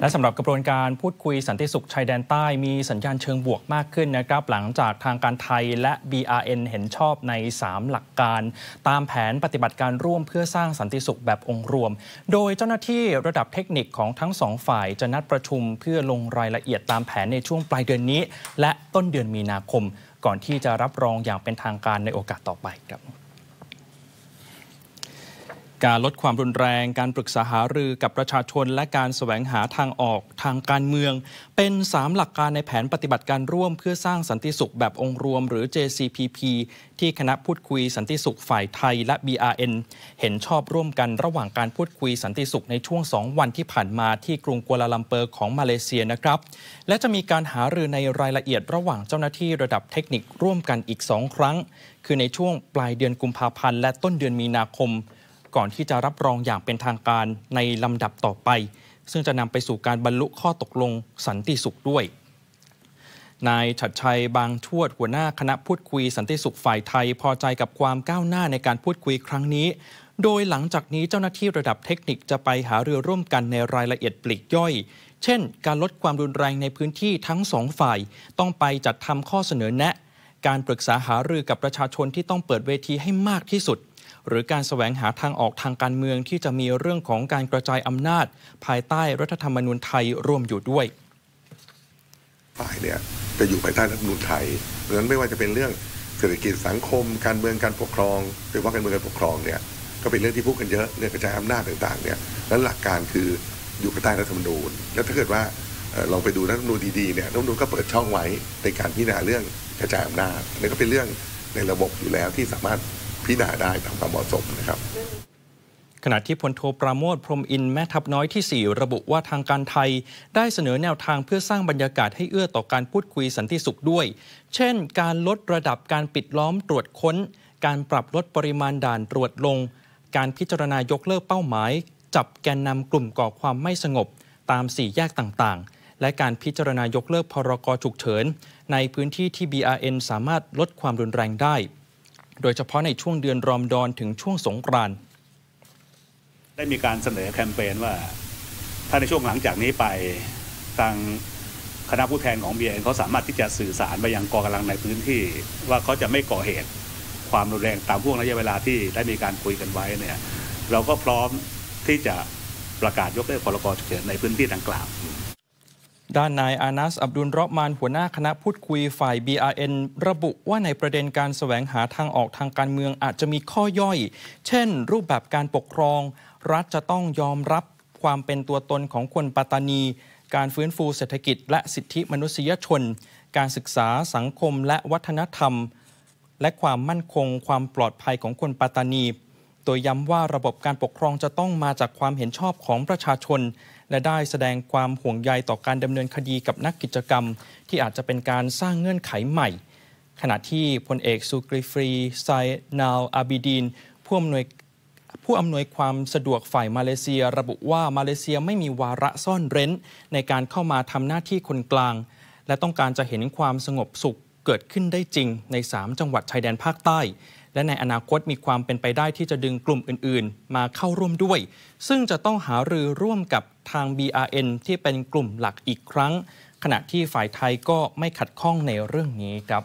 และสำหรับกระบวนการพูดคุยสันติสุขชายแดนใต้มีสัญญาณเชิงบวกมากขึ้นนะครับ หลังจากทางการไทยและ BRN เห็นชอบใน 3 หลักการ ตามแผนปฏิบัติการร่วมเพื่อสร้างสันติสุขแบบองค์รวม โดยเจ้าหน้าที่ระดับเทคนิคของทั้งสองฝ่ายจะนัดประชุมเพื่อลงรายละเอียดตามแผนในช่วงปลายเดือนนี้ และต้นเดือนมีนาคม ก่อนที่จะรับรองอย่างเป็นทางการในโอกาสต่อไปครับ การลดความรุนแรง การปรึกษาหารือกับประชาชน และการแสวงหาทางออกทางการเมือง เป็น 3 หลักการในแผนปฏิบัติการร่วมเพื่อสร้างสันติสุขแบบองค์รวม หรือ JCPP ที่คณะพูดคุยสันติสุขฝ่ายไทยและ BRN เห็นชอบร่วมกันระหว่างการพูดคุยสันติสุขในช่วง 2 วันที่ผ่านมาที่กรุงกัวลาลัมเปอร์ของมาเลเซียนะครับ และจะมีการหารือในรายละเอียดระหว่างเจ้าหน้าที่ระดับเทคนิคร่วมกันอีก 2 ครั้ง คือในช่วงปลายเดือนกุมภาพันธ์และต้นเดือนมีนาคม ก่อนที่จะรับรองอย่างเป็นทางการในลำดับต่อไป ซึ่งจะนำไปสู่การบรรลุข้อตกลงสันติสุขด้วย นายฉัดชัยบางชวดหัวหน้าคณะพูดคุยสันติสุขฝ่ายไทย พอใจกับความก้าวหน้าในการพูดคุยครั้งนี้ โดยหลังจากนี้เจ้าหน้าที่ระดับเทคนิคจะไปหาเรือร่วมกันในรายละเอียดปลีกย่อย เช่น การลดความรุนแรงในพื้นที่ทั้งสองฝ่าย ต้องไปจัดทำข้อเสนอแนะ การปรึกษาหารือกับประชาชนที่ต้องเปิดเวทีให้มากที่สุด หรือการแสวงหาทางออกทางการเมืองที่จะมีเรื่องของการกระจายอำนาจ ภายใต้รัฐธรรมนูญไทยร่วมอยู่ด้วยฝ่ายเนี่ยจะอยู่ภายใต้รัฐธรรมนูญไทยเพราะฉะนั้นไม่ว่าจะเป็นเรื่องเศรษฐกิจสังคม การเมืองการปกครองโดยเฉพาะการเมืองการปกครองเนี่ยก็เป็นเรื่องที่พูดกันเยอะเรื่องกระจายอำนาจต่างๆเนี่ยแล้วหลักการคืออยู่ภายใต้รัฐธรรมนูญ แล้วถ้าเกิดว่าลองไปดูรัฐธรรมนูญดีๆเนี่ยรัฐธรรมนูญก็เปิดช่องไว้ในการพิจารณาเรื่องกระจายอำนาจนี่ก็เป็นเรื่องในระบบอยู่แล้วที่สามารถ พิจารณาได้ตามความเหมาะสมนะครับขณะที่พลโทปราโมทพรมอินแม่ทัพน้อยที่ 4 ระบุว่าทางการไทย ได้เสนอแนวทางเพื่อสร้างบรรยากาศให้เอื้อต่อการพูดคุยสันติสุขด้วย เช่น การลดระดับการปิดล้อมตรวจค้น การปรับลดปริมาณด่านตรวจลง การพิจารณายกเลิกเป้าหมาย จับแกนนำกลุ่มก่อความไม่สงบ ตามสี่แยกต่างๆ และการพิจารณายกเลิกพรกฉุกเฉินในพื้นที่ที่ BRN สามารถลดความรุนแรงได้ โดยเฉพาะในช่วงเดือนรอมฎอนถึงช่วงสงกรานต์ได้มีการเสนอแคมเปญว่า ถ้าในช่วงหลังจากนี้ไปทางคณะผู้แทนของเบียเขาสามารถที่จะสื่อสารไปยังกองกำลังในพื้นที่ ว่าเขาจะไม่ก่อเหตุความรุนแรงตามพ่วงระยะเวลาที่ได้มีการคุยกันไว้เนี่ยเราก็พร้อมที่จะประกาศยกเลิกพรกฉุกเฉินในพื้นที่ดังกล่าว ด้านนายอานัส อับดุลรอมาน หัวหน้าคณะพูดคุยฝ่าย BRN ระบุว่าในประเด็นการแสวงหาทางออกทางการเมืองอาจจะมีข้อย่อย เช่น รูปแบบการปกครอง รัฐจะต้องยอมรับความเป็นตัวตนของคนปัตตานี การฟื้นฟูเศรษฐกิจ และสิทธิมนุษยชน การศึกษาสังคมและวัฒนธรรม และความมั่นคง ความปลอดภัยของคนปัตตานี โดยย้ำว่าระบบการปกครองจะต้องมาจากความเห็นชอบของประชาชน และได้แสดงความห่วงใยต่อการดำเนินคดีกับนักกิจกรรม ที่อาจจะเป็นการสร้างเงื่อนไขใหม่ ขณะที่พลเอกซูกริฟรีไซนาวอาบิดีนผู้อำนวยผู้อำนวยความสะดวกฝ่ายมาเลเซีย ระบุว่ามาเลเซียไม่มีวาระซ่อนเร้น ในการเข้ามาทำหน้าที่คนกลาง และต้องการจะเห็นความสงบสุขเกิดขึ้นได้จริงใน 3 จังหวัดชายแดนภาคใต้ และในอนาคตมีความเป็นไปได้ที่จะดึงกลุ่มอื่นๆ มาเข้าร่วมด้วย ซึ่งจะต้องหารือร่วมกับทาง BRN ที่เป็นกลุ่มหลักอีกครั้ง ขณะที่ฝ่ายไทยก็ไม่ขัดข้องในเรื่องนี้ครับ